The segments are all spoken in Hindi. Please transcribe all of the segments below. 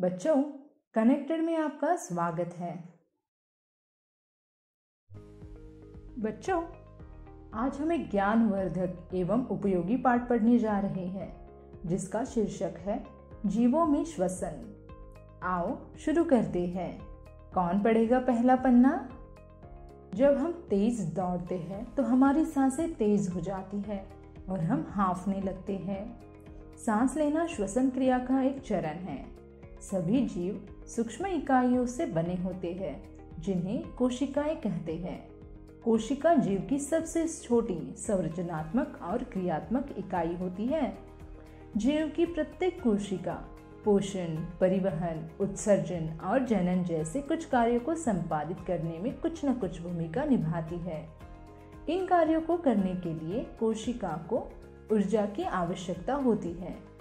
बच्चों, कनेक्टेड में आपका स्वागत है। बच्चों, आज हम हमें ज्ञानवर्धक एवं उपयोगी पाठ पढ़ने जा रहे हैं, जिसका शीर्षक है, जीवों में श्वसन। आओ, शुरू करते हैं। कौन पढ़ेगा पहला पन्ना? जब हम तेज दौड़ते हैं तो हमारी साँसें तेज हो जाती है और हम हाफने लगते हैं। सांस लेना श्वसन क्रिया का एक चरण है। सभी जीव सूक्ष्म इकाइयों से बने होते हैं, जिन्हें कोशिकाएँ कहते हैं। कोशिका जीव की सबसे छोटी, संरचनात्मक और क्रियात्मक इकाई होती है। जीव की प्रत्येक कोशिका पोषण, परिवहन, उत्सर्जन और जनन जैसे कुछ कार्यों को संपादित करने में कुछ न कुछ भूमिका निभाती है। इन कार्यों को करने के लिए कोशिका को ऊर्जा की आवश्यकता होती है।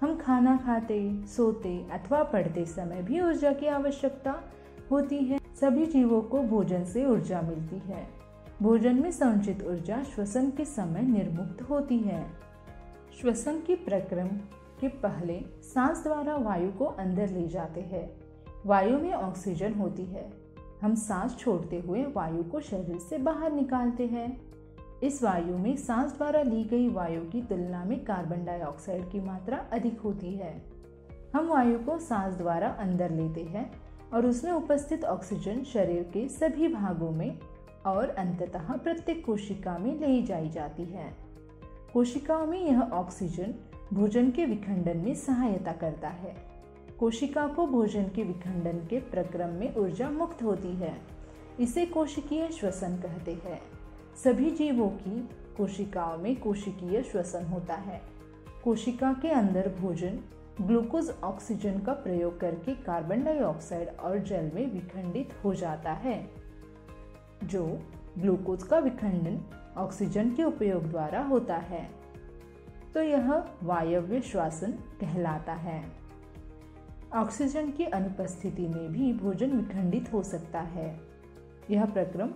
हम खाना खाते, सोते अथवा पढ़ते समय भी ऊर्जा की आवश्यकता होती है। सभी जीवों को भोजन से ऊर्जा मिलती है। भोजन में संचित ऊर्जा श्वसन के समय निर्मुक्त होती है। श्वसन की प्रक्रम के पहले सांस द्वारा वायु को अंदर ले जाते हैं। वायु में ऑक्सीजन होती है। हम सांस छोड़ते हुए वायु को शरीर से बाहर निकालते हैं। इस वायु में सांस द्वारा ली गई वायु की तुलना में कार्बन डाइऑक्साइड की मात्रा अधिक होती है। हम वायु को सांस द्वारा अंदर लेते हैं और उसमें उपस्थित ऑक्सीजन शरीर के सभी भागों में और अंततः प्रत्येक कोशिका में ले जाई जाती है। कोशिकाओं में यह ऑक्सीजन भोजन के विखंडन में सहायता करता है। कोशिका को भोजन के विखंडन के प्रक्रम में ऊर्जा मुक्त होती है। इसे कोशिकीय श्वसन कहते हैं। सभी जीवों की कोशिकाओं में कोशिकीय श्वसन होता है। कोशिका के अंदर भोजन, ग्लूकोज ऑक्सीजन का प्रयोग करके कार्बन डाइऑक्साइड और जल में विखंडित हो जाता है, जो ग्लूकोज का विखंडन ऑक्सीजन के उपयोग द्वारा होता है। तो यह वायव्य श्वासन कहलाता है। ऑक्सीजन की अनुपस्थिति में भी भोजन विखंडित हो सकता है। यह प्रक्रम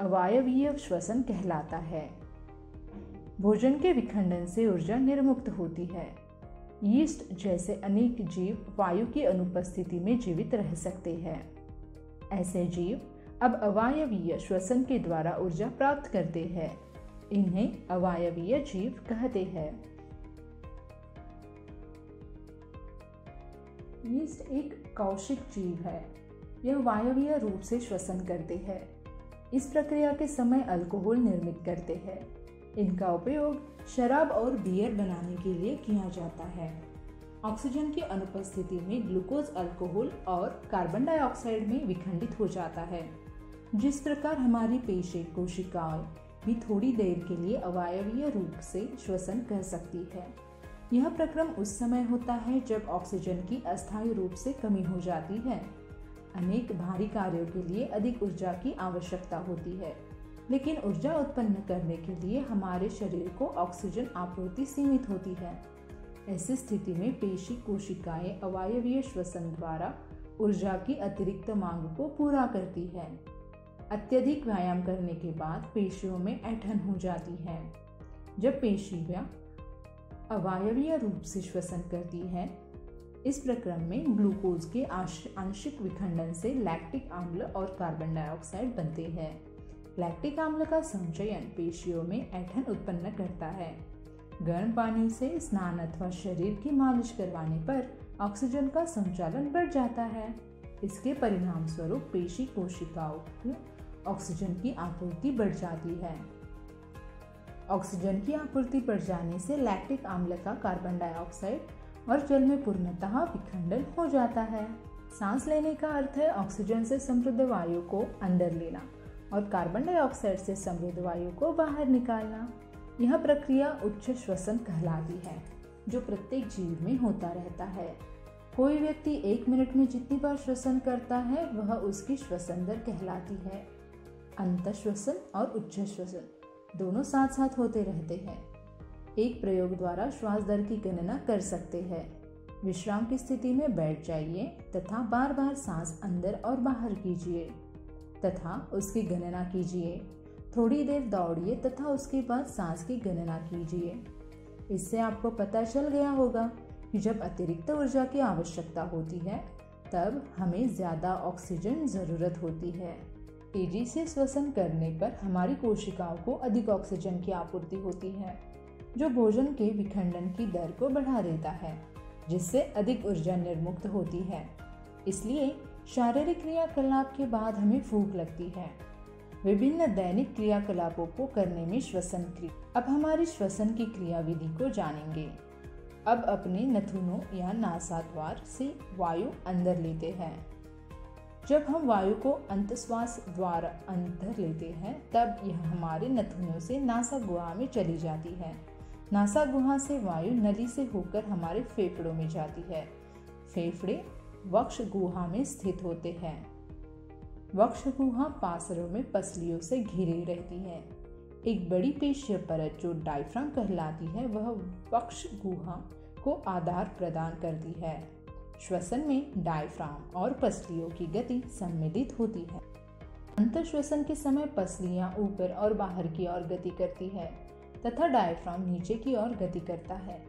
अवायवीय श्वसन कहलाता है। भोजन के विखंडन से ऊर्जा निर्मुक्त होती है। यीस्ट जैसे अनेक जीव वायु की अनुपस्थिति में जीवित रह सकते हैं। ऐसे जीव अब अवायवीय श्वसन के द्वारा ऊर्जा प्राप्त करते हैं। इन्हें अवायवीय जीव कहते हैं। यीस्ट एक कौशिक जीव है। यह वायवीय रूप से श्वसन करते हैं। इस प्रक्रिया के समय अल्कोहल निर्मित करते हैं। इनका उपयोग शराब और बियर बनाने के लिए किया जाता है। ऑक्सीजन की अनुपस्थिति में ग्लूकोज अल्कोहल और कार्बन डाइऑक्साइड में विखंडित हो जाता है। जिस प्रकार हमारी पेशे कोशिकाएँ भी थोड़ी देर के लिए अवायवीय रूप से श्वसन कर सकती है। यह प्रक्रम उस समय होता है जब ऑक्सीजन की अस्थायी रूप से कमी हो जाती है। अनेक भारी कार्यों के लिए अधिक ऊर्जा की आवश्यकता होती है। लेकिन ऊर्जा उत्पन्न करने के लिए हमारे शरीर को ऑक्सीजन आपूर्ति सीमित होती है। ऐसी स्थिति में पेशी कोशिकाएँ अवायवीय श्वसन द्वारा ऊर्जा की अतिरिक्त मांग को पूरा करती है। अत्यधिक व्यायाम करने के बाद पेशियों में ऐठन हो जाती है। जब पेशियाँ अवायवीय रूप से श्वसन करती है इस प्रक्रम में ग्लूकोज के आंशिक विखंडन से लैक्टिक आम्ल और कार्बन डाइऑक्साइड बनते हैं। लैक्टिक आम्ल का संचयन पेशियों में ऐठन उत्पन्न करता है। गर्म पानी से स्नान अथवा शरीर की मालिश करवाने पर ऑक्सीजन का संचालन बढ़ जाता है। इसके परिणाम स्वरूप पेशी कोशिकाओं को ऑक्सीजन की आपूर्ति बढ़ जाती है। ऑक्सीजन की आपूर्ति बढ़ जाने से लैक्टिक आम्ल का कार्बन डाइऑक्साइड और जल में पूर्णतः विखंडन हो जाता है। सांस लेने का अर्थ है ऑक्सीजन से समृद्ध वायु को अंदर लेना और कार्बन डाइऑक्साइड से समृद्ध वायु को बाहर निकालना। यह प्रक्रिया उच्च श्वसन कहलाती है, जो प्रत्येक जीव में होता रहता है। कोई व्यक्ति एक मिनट में जितनी बार श्वसन करता है, वह उसकी श्वसन दर कहलाती है। अंत श्वसन और उच्च श्वसन दोनों साथ साथ होते रहते हैं। एक प्रयोग द्वारा श्वास दर की गणना कर सकते हैं। विश्राम की स्थिति में बैठ जाइए तथा बार बार सांस अंदर और बाहर कीजिए तथा उसकी गणना कीजिए। थोड़ी देर दौड़िए तथा उसके बाद सांस की गणना कीजिए। इससे आपको पता चल गया होगा कि जब अतिरिक्त ऊर्जा की आवश्यकता होती है, तब हमें ज़्यादा ऑक्सीजन ज़रूरत होती है। तेज़ी से श्वसन करने पर हमारी कोशिकाओं को अधिक ऑक्सीजन की आपूर्ति होती है। जो भोजन के विखंडन की दर को बढ़ा देता है, जिससे अधिक ऊर्जा निर्मुक्त होती है। इसलिए शारीरिक क्रियाकलाप के बाद हमें भूख लगती है। विभिन्न दैनिक क्रियाकलापों को करने में श्वसन क्रिया अब हमारी श्वसन की क्रियाविधि को जानेंगे। अब अपने नथुनों या नासा द्वार से वायु अंदर लेते हैं। जब हम वायु को अंतश्वास द्वारा अंदर लेते हैं, तब यह हमारे नथुनों से नासा गुहा में चली जाती है। नासा गुहा से वायु नली से होकर हमारे फेफड़ों में जाती है। फेफड़े वक्ष गुहा में स्थित होते हैं। वक्ष गुहा पासरों में पसलियों से घिरी रहती है। एक बड़ी पेशीय परत जो डायफ्राम कहलाती है, वह वक्ष गुहा को आधार प्रदान करती है। श्वसन में डायफ्राम और पसलियों की गति सम्मिलित होती है। अंतर श्वसन के समय पसलियाँ ऊपर और बाहर की ओर गति करती है। तथा डायफ्राम नीचे की ओर गति करता है।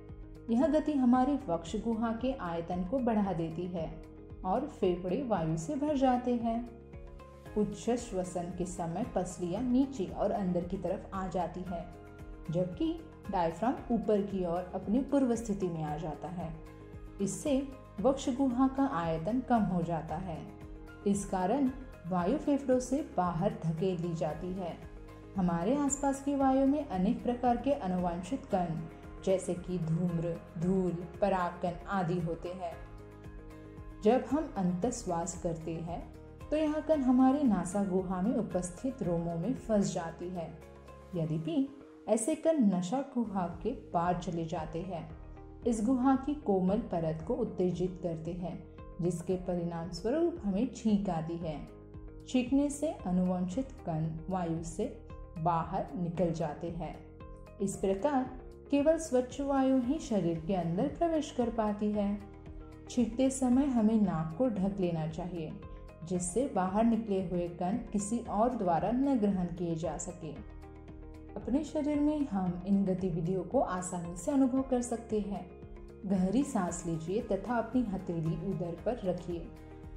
यह गति हमारी वक्ष गुहा के आयतन को बढ़ा देती है और फेफड़े वायु से भर जाते हैं। उच्च श्वसन के समय पसलियाँ नीचे और अंदर की तरफ़ आ जाती है, जबकि डायफ्राम ऊपर की ओर अपनी पूर्व स्थिति में आ जाता है। इससे वक्ष गुहा का आयतन कम हो जाता है। इस कारण वायु फेफड़ों से बाहर धकेल दी जाती है। हमारे आसपास की वायु में अनेक प्रकार के अनुवांशित कण, जैसे कि धूम्र, धूल, परागकण आदि होते हैं। जब हम अंतश्वास करते हैं तो यह कण हमारी नासा गुहा में उपस्थित रोमों में फंस जाती है। यद्यपि ऐसे कण नशा गुहा के पार चले जाते हैं, इस गुहा की कोमल परत को उत्तेजित करते हैं, जिसके परिणाम स्वरूप हमें छींक आती है। छींकने से अनुवंशित कण वायु से बाहर निकल जाते हैं। इस प्रकार केवल स्वच्छ वायु ही शरीर के अंदर प्रवेश कर पाती है। छींकते समय हमें नाक को ढक लेना चाहिए, जिससे बाहर निकले हुए कण किसी और द्वारा न ग्रहण किए जा सके। अपने शरीर में हम इन गतिविधियों को आसानी से अनुभव कर सकते हैं। गहरी सांस लीजिए तथा अपनी हथेली उदर पर रखिए।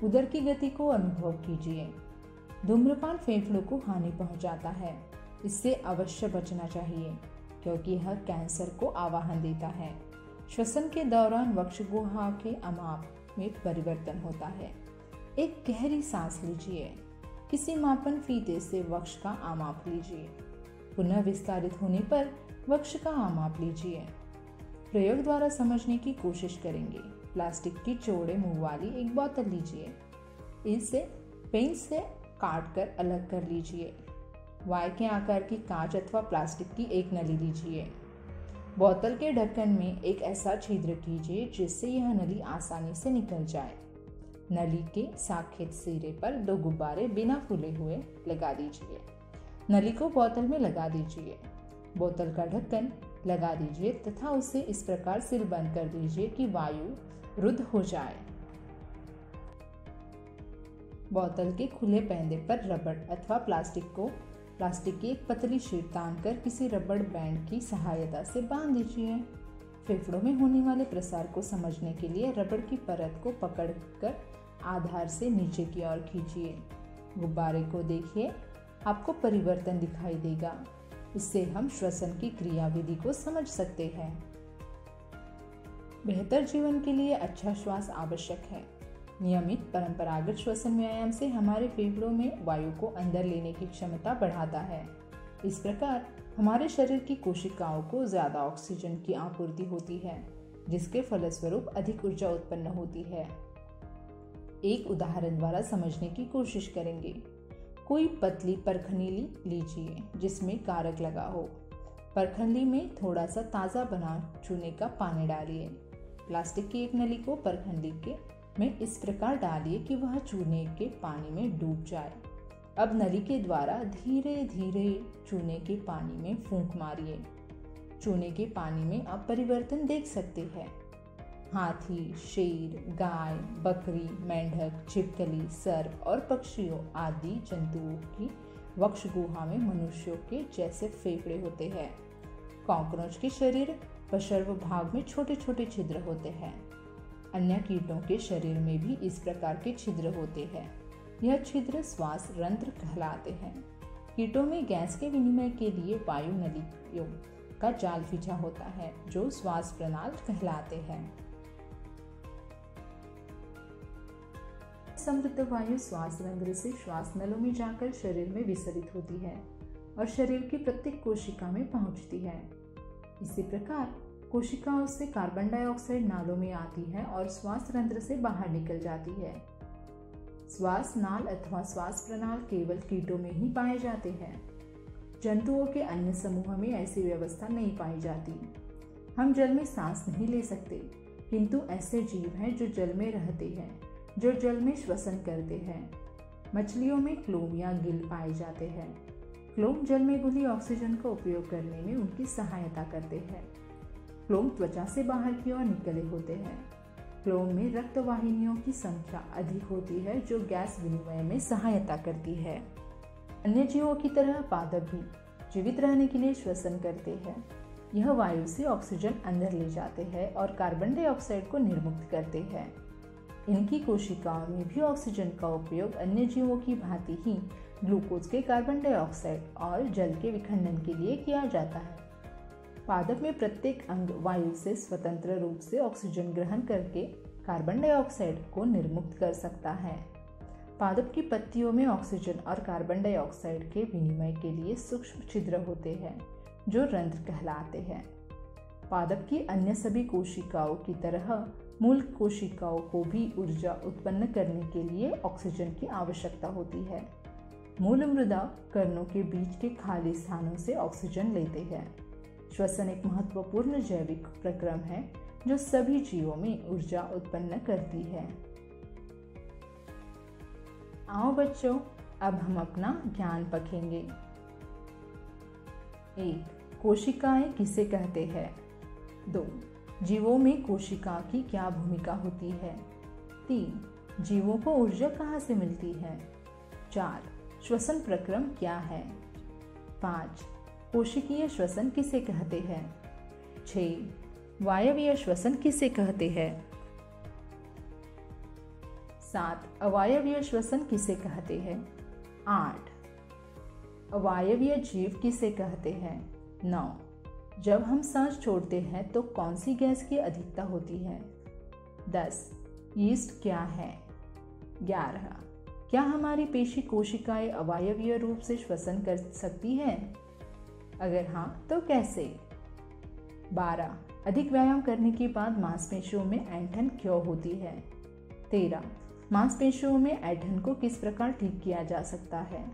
उदर की गति को अनुभव कीजिए। धूम्रपान फेफड़ों को हानि पहुंचाता है। इससे अवश्य बचना चाहिए, क्योंकि यह कैंसर को आवाहन देता है। श्वसन के दौरान वक्ष गुहा के अमाप में परिवर्तन होता है। एक गहरी सांस लीजिए। किसी मापन फीते से वक्ष का आमाप लीजिए। पुनः विस्तारित होने पर वक्ष का आमाप लीजिए। प्रयोग द्वारा समझने की कोशिश करेंगे। प्लास्टिक की चौड़े मुँह वाली एक बोतल लीजिए। इसे पेंच से काट कर अलग कर लीजिए। वाय के आकार की कांच अथवा प्लास्टिक की एक नली लीजिए बोतल के ढक्कन में एक ऐसा छिद्र कीजिए जिससे यह नली आसानी से निकल जाए। नली के साखेत सिरे पर दो गुब्बारे बिना फूले हुए लगा दीजिए। नली को बोतल में लगा दीजिए। बोतल का ढक्कन लगा दीजिए तथा उसे इस प्रकार सिल बंद कर दीजिए कि वायु रुद्ध हो जाए। बोतल के खुले पैंदे पर रबड़ अथवा प्लास्टिक को प्लास्टिक की एक पतली शीट तान कर किसी रबड़ बैंड की सहायता से बाँध दीजिए। फेफड़ों में होने वाले प्रसार को समझने के लिए रबड़ की परत को पकड़कर आधार से नीचे की ओर खींचिए। गुब्बारे को देखिए, आपको परिवर्तन दिखाई देगा। इससे हम श्वसन की क्रियाविधि को समझ सकते हैं। बेहतर जीवन के लिए अच्छा श्वास आवश्यक है। नियमित परंपरागत श्वसन व्यायाम से हमारे फेफड़ों में वायु को अंदर लेने की क्षमता बढ़ाता है। इस प्रकार, हमारे शरीर की कोशिकाओं को ज़्यादा ऑक्सीजन की आपूर्ति होती है, जिसके फलस्वरूप अधिक ऊर्जा उत्पन्न होती है। एक उदाहरण द्वारा समझने की कोशिश करेंगे। कोई पतली परखनीली लीजिए, जिसमें कारक लगा हो। परखंडी में थोड़ा सा ताज़ा बना चूने का पानी डालिए। प्लास्टिक की एक नली को परखंडी के में इस प्रकार डालिए कि वह चूने के पानी में डूब जाए। अब नली के द्वारा धीरे धीरे चूने के पानी में फूंक मारिए। चूने के पानी में आप परिवर्तन देख सकते हैं। हाथी, शेर, गाय, बकरी, मेंढक, छिपकली, सर्प और पक्षियों आदि जंतुओं की वक्ष गुहा में मनुष्यों के जैसे फेफड़े होते हैं। कॉकरोच के शरीर पशर्व भाग में छोटे छोटे छिद्र होते हैं। अन्य कीटों के शरीर में भी इस प्रकार के छिद्र होते हैं। यह छिद्र श्वास रंध्र कहलाते हैं। कीटों में गैस के विनिमय के लिए वायु नलियों का जाल खींचा होता है, जो श्वास प्रणाल कहलाते हैं। समृद्ध वायु श्वास रंध्र से श्वास नलों में जाकर शरीर में विसरित होती है और शरीर की प्रत्येक कोशिका में पहुँचती है। इसी प्रकार कोशिकाओं से कार्बन डाइऑक्साइड नालों में आती है और श्वास रंध्र से बाहर निकल जाती है। श्वास नाल अथवा श्वास प्रणाल केवल कीटों में ही पाए जाते हैं। जंतुओं के अन्य समूह में ऐसी व्यवस्था नहीं पाई जाती। हम जल में सांस नहीं ले सकते, किंतु ऐसे जीव हैं जो जल में रहते हैं, जो जल में श्वसन करते हैं। मछलियों में क्लोम या गिल पाए जाते हैं। क्लोम जल में घुली ऑक्सीजन का उपयोग करने में उनकी सहायता करते हैं। क्लोम त्वचा से बाहर की ओर निकले होते हैं। क्लोम में रक्त वाहिनियों की संख्या अधिक होती है, जो गैस विनिमय में सहायता करती है। अन्य जीवों की तरह पादप भी जीवित रहने के लिए श्वसन करते हैं। यह वायु से ऑक्सीजन अंदर ले जाते हैं और कार्बन डाइऑक्साइड को निर्मुक्त करते हैं। इनकी कोशिकाओं में भी ऑक्सीजन का उपयोग अन्य जीवों की भांति ही ग्लूकोज के कार्बन डाइऑक्साइड और जल के विखंडन के लिए किया जाता है। पादप में प्रत्येक अंग वायु से स्वतंत्र रूप से ऑक्सीजन ग्रहण करके कार्बन डाइऑक्साइड को निर्मुक्त कर सकता है। पादप की पत्तियों में ऑक्सीजन और कार्बन डाइऑक्साइड के विनिमय के लिए सूक्ष्म छिद्र होते हैं, जो रंध्र कहलाते हैं। पादप की अन्य सभी कोशिकाओं की तरह मूल कोशिकाओं को भी ऊर्जा उत्पन्न करने के लिए ऑक्सीजन की आवश्यकता होती है। मूल मृदा कर्णों के बीच के खाली स्थानों से ऑक्सीजन लेते हैं। श्वसन एक महत्वपूर्ण जैविक प्रक्रम है, जो सभी जीवों में ऊर्जा उत्पन्न करती है। आओ बच्चों, अब हम अपना ज्ञान पखेंगे। एक, कोशिकाएँ किसे कहते हैं? दो, जीवों में कोशिका की क्या भूमिका होती है? तीन, जीवों को ऊर्जा कहाँ से मिलती है? चार, श्वसन प्रक्रम क्या है? पाँच कोशिकीय श्वसन किसे कहते हैं? छ वायवीय श्वसन किसे कहते हैं? सात, अवायवीय श्वसन किसे कहते हैं? आठ, अवायवीय जीव किसे कहते हैं? नौ, जब हम सांस छोड़ते हैं तो कौन सी गैस की अधिकता होती है? दस ईस्ट क्या है? ग्यारह, क्या हमारी पेशी कोशिकाएँ अवायवीय रूप से श्वसन कर सकती हैं? अगर हाँ तो कैसे? बारह, अधिक व्यायाम करने के बाद मांसपेशियों में ऐंठन क्यों होती है? तेरह, मांसपेशियों में ऐंठन को किस प्रकार ठीक किया जा सकता है?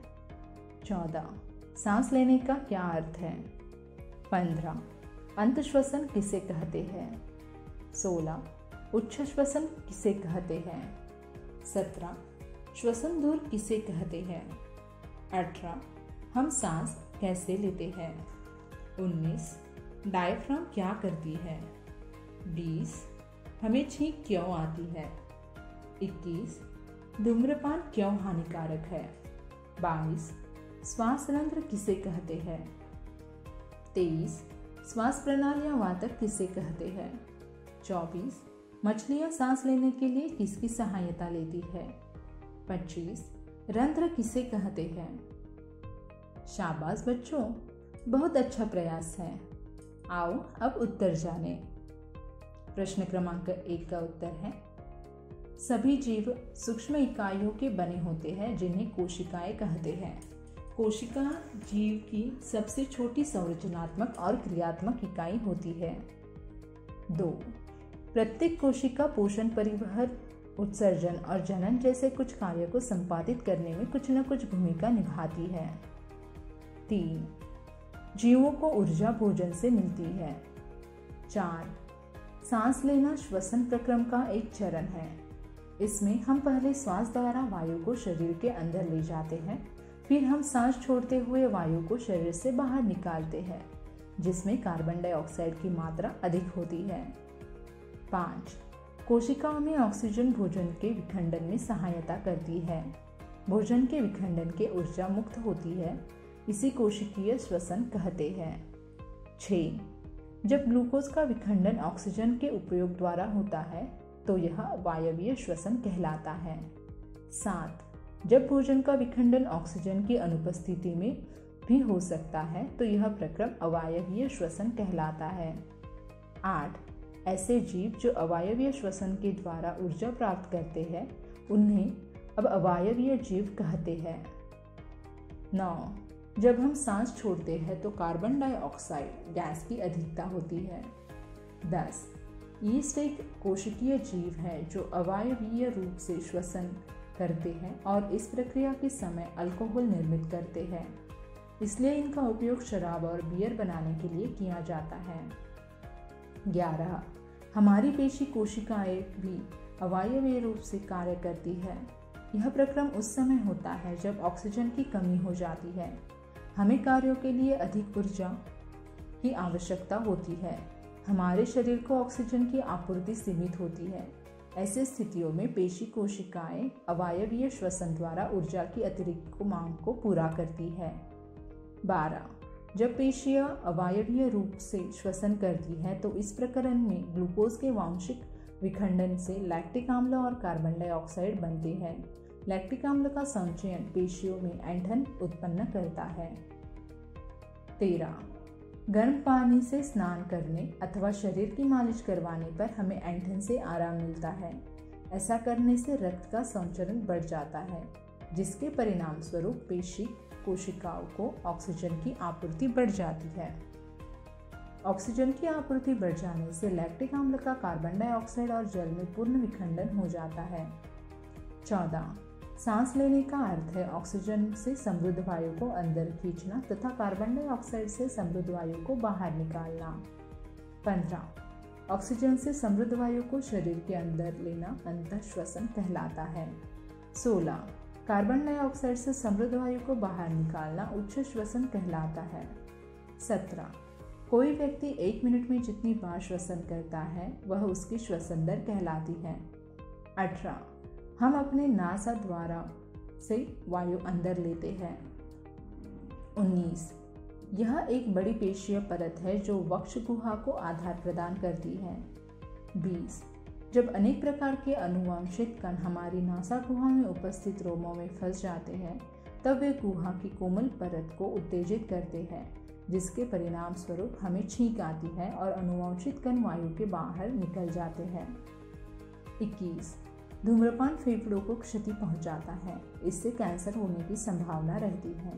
चौदह, सांस लेने का क्या अर्थ है? पंद्रह, अंत श्वसन किसे कहते हैं? सोलह, उच्च श्वसन किसे कहते हैं? सत्रह, श्वसन दूर किसे कहते हैं? अठारह, हम सांस कैसे लेते हैं। 19 डायफ्राम क्या करती है? 20 हमें छींक क्यों आती है? 21 धूम्रपान क्यों हानिकारक है? 22 श्वास रंध्र किसे कहते हैं? 23 श्वास प्रणाली या वातक किसे कहते हैं? 24 मछलियाँ सांस लेने के लिए किसकी सहायता लेती है? 25 रंध्र किसे कहते हैं? शाबाश बच्चों, बहुत अच्छा प्रयास है। आओ अब उत्तर जाने। प्रश्न क्रमांक एक का उत्तर है, सभी जीव सूक्ष्म इकाइयों के बने होते हैं जिन्हें कोशिकाएँ कहते हैं। कोशिका जीव की सबसे छोटी संरचनात्मक और क्रियात्मक इकाई होती है। दो, प्रत्येक कोशिका पोषण, परिवहन, उत्सर्जन और जनन जैसे कुछ कार्य को संपादित करने में कुछ न कुछ भूमिका निभाती है। तीन, जीवों को ऊर्जा भोजन से मिलती है। चार, सांस लेना श्वसन प्रक्रम का एक चरण है। इसमें हम पहले श्वास द्वारा वायु को शरीर के अंदर ले जाते हैं, फिर हम सांस छोड़ते हुए वायु को शरीर से बाहर निकालते हैं, जिसमें कार्बन डाइऑक्साइड की मात्रा अधिक होती है। पाँच, कोशिकाओं में ऑक्सीजन भोजन के विखंडन में सहायता करती है। भोजन के विखंडन के ऊर्जा मुक्त होती है इसी कोशिकीय श्वसन कहते हैं। छ जब ग्लूकोज का विखंडन ऑक्सीजन के उपयोग द्वारा होता है तो यह वायवीय श्वसन कहलाता है। सात। जब भोजन का विखंडन ऑक्सीजन की अनुपस्थिति में भी हो सकता है तो यह प्रक्रम अवायवीय श्वसन कहलाता है। आठ। ऐसे जीव जो अवायवीय श्वसन के द्वारा ऊर्जा प्राप्त करते हैं, उन्हें अब अवायवीय जीव कहते हैं। नौ। जब हम सांस छोड़ते हैं तो कार्बन डाइऑक्साइड गैस की अधिकता होती है। दस ईस्ट एक कोशिकीय जीव है जो अवायवीय रूप से श्वसन करते हैं और इस प्रक्रिया के समय अल्कोहल निर्मित करते हैं। इसलिए इनका उपयोग शराब और बियर बनाने के लिए किया जाता है। ग्यारह, हमारी पेशी कोशिकाएँ भी अवायवीय रूप से कार्य करती है। यह प्रक्रम उस समय होता है जब ऑक्सीजन की कमी हो जाती है। हमें कार्यों के लिए अधिक ऊर्जा की आवश्यकता होती है। हमारे शरीर को ऑक्सीजन की आपूर्ति सीमित होती है। ऐसे स्थितियों में पेशी कोशिकाएँ अवायवीय श्वसन द्वारा ऊर्जा की अतिरिक्त मांग को पूरा करती है। बारह, जब पेशियाँ अवायवीय रूप से श्वसन करती है तो इस प्रकरण में ग्लूकोज के वांशिक विखंडन से लैक्टिक अम्ल और कार्बन डाइऑक्साइड बनते हैं। लैक्टिक अम्ल का संचयन पेशियों में ऐंठन उत्पन्न करता है। तेरह, गर्म पानी से स्नान करने अथवा शरीर की मालिश करवाने पर हमें ऐंठन से आराम मिलता है। ऐसा करने से रक्त का संचरण बढ़ जाता है, जिसके परिणाम स्वरूप पेशी कोशिकाओं को ऑक्सीजन की आपूर्ति बढ़ जाती है। ऑक्सीजन की आपूर्ति बढ़ जाने से लैक्टिक अम्ल का कार्बन डाइऑक्साइड और जल में पूर्ण विखंडन हो जाता है। चौदह सांस लेने का अर्थ है ऑक्सीजन से समृद्ध वायु को अंदर खींचना तथा कार्बन डाइऑक्साइड से समृद्ध वायु को बाहर निकालना। पंद्रह ऑक्सीजन से समृद्ध वायु को शरीर के अंदर लेना अंत श्वसन कहलाता है। सोलह कार्बन डाइऑक्साइड से समृद्ध वायु को बाहर निकालना उच्च श्वसन कहलाता है। सत्रह, कोई व्यक्ति एक मिनट में जितनी बार श्वसन करता है, वह उसकी श्वसन दर कहलाती है। अठारह हम अपने नासा द्वारा से वायु अंदर लेते हैं। 19 यह एक बड़ी पेशीय परत है जो वक्ष गुहा को आधार प्रदान करती है। 20 जब अनेक प्रकार के अनुवांशिक कण हमारी नासा गुहा में उपस्थित रोमों में फंस जाते हैं, तब वे गुहा की कोमल परत को उत्तेजित करते हैं, जिसके परिणाम स्वरूप हमें छींक आती है और अनुवांशिक कण वायु के बाहर निकल जाते हैं। 21 धूम्रपान फेफड़ों को क्षति पहुंचाता है। इससे कैंसर होने की संभावना रहती है।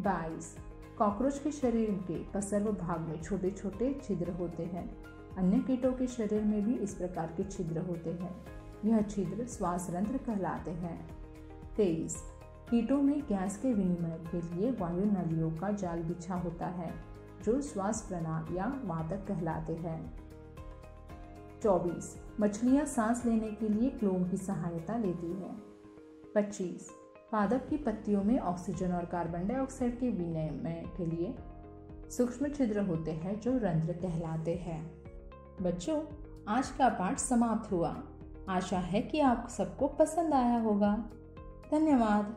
बाईस, कॉकरोच के शरीर के पसर्व भाग में छोटे छोटे छिद्र होते हैं। अन्य कीटों के शरीर में भी इस प्रकार के छिद्र होते हैं। यह छिद्र श्वास रंध्र कहलाते हैं। तेईस, कीटों में गैस के विनिमय के लिए वायु नलियों का जाल बिछा होता है, जो श्वास प्रणाल या वातक कहलाते हैं। चौबीस मछलियाँ सांस लेने के लिए क्लोम की सहायता लेती है। पच्चीस, पादप की पत्तियों में ऑक्सीजन और कार्बन डाइऑक्साइड के विनिमय के लिए सूक्ष्म छिद्र होते हैं जो रंध्र कहलाते हैं। बच्चों, आज का पाठ समाप्त हुआ। आशा है कि आप सबको पसंद आया होगा। धन्यवाद।